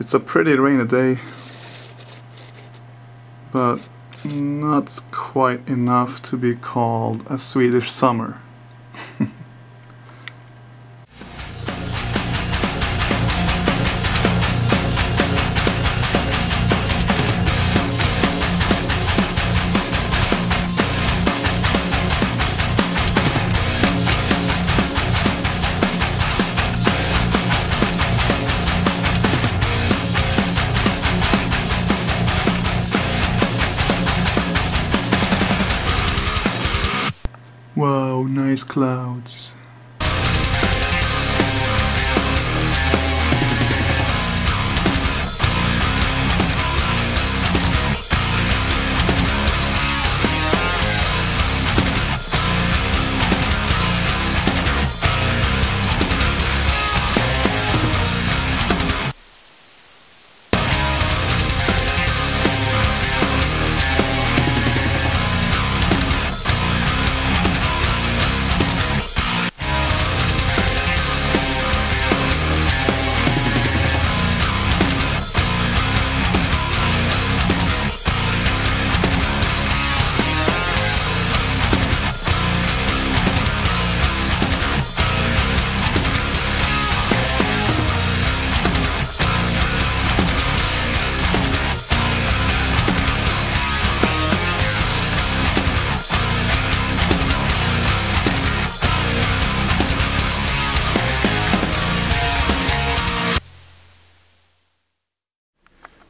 It's a pretty rainy day, but not quite enough to be called a Swedish summer. Wow, nice clouds.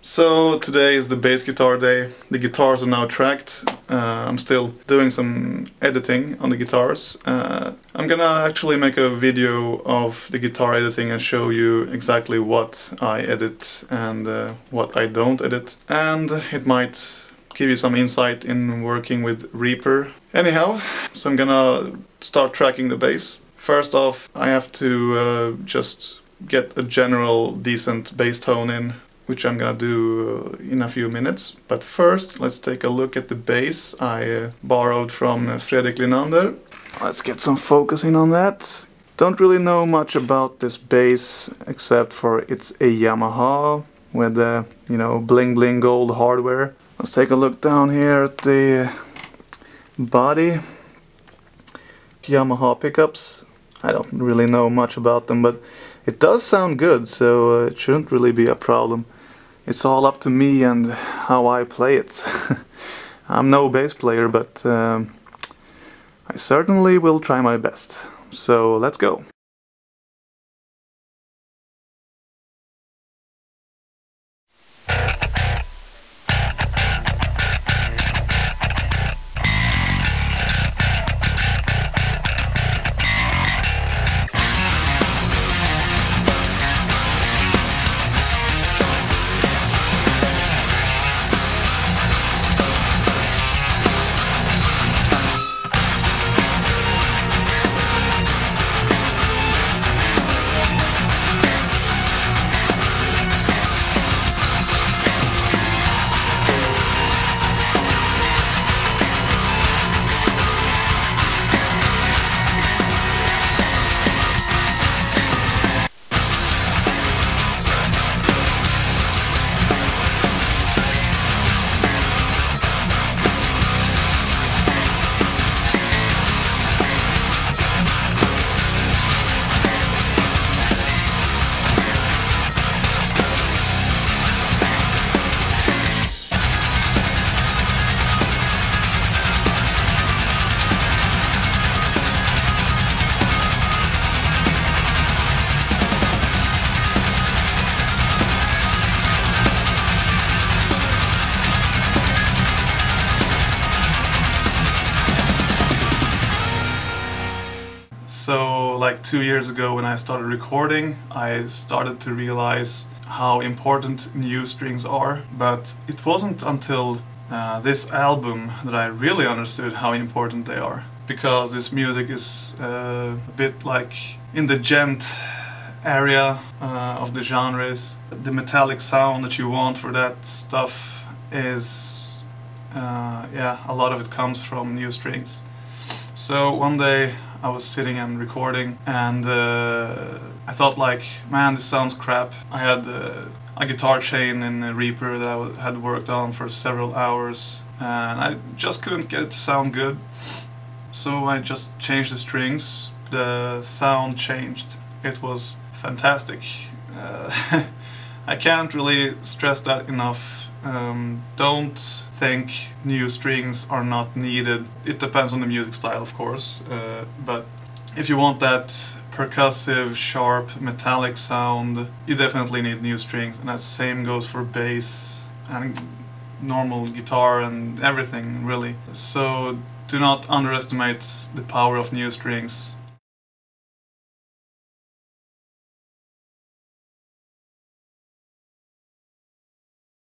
So today is the bass guitar day. The guitars are now tracked. Uh, I'm still doing some editing on the guitars. Uh, I'm gonna actually make a video of the guitar editing and show you exactly what I edit and uh, what I don't edit. And it might give you some insight in working with Reaper. Anyhow, so I'm gonna start tracking the bass. First off, I have to uh, just get a general decent bass tone in which I'm gonna do uh, in a few minutes. But first, let's take a look at the bass I uh, borrowed from uh, Fredrik Linander. Let's get some focusing on that. Don't really know much about this bass except for it's a Yamaha with the, you know, bling bling gold hardware. Let's take a look down here at the body. Yamaha pickups. I don't really know much about them, but it does sound good, so it shouldn't really be a problem. It's all up to me and how I play it. I'm no bass player, but um, I certainly will try my best. So let's go. Like two years ago when I started recording, I started to realize how important new strings are. But it wasn't until uh, this album that I really understood how important they are. Because this music is uh, a bit like in the djent area uh, of the genres. The metallic sound that you want for that stuff is, uh, yeah, a lot of it comes from new strings. So one day I was sitting and recording and uh, I thought like, man, this sounds crap. I had uh, a guitar chain in Reaper that I had worked on for several hours and I just couldn't get it to sound good. So I just changed the strings. The sound changed. It was fantastic. Uh, I can't really stress that enough. Um, don't think new strings are not needed. It depends on the music style, of course, uh, but if you want that percussive, sharp, metallic sound, you definitely need new strings, and that same goes for bass and normal guitar and everything, really. So do not underestimate the power of new strings.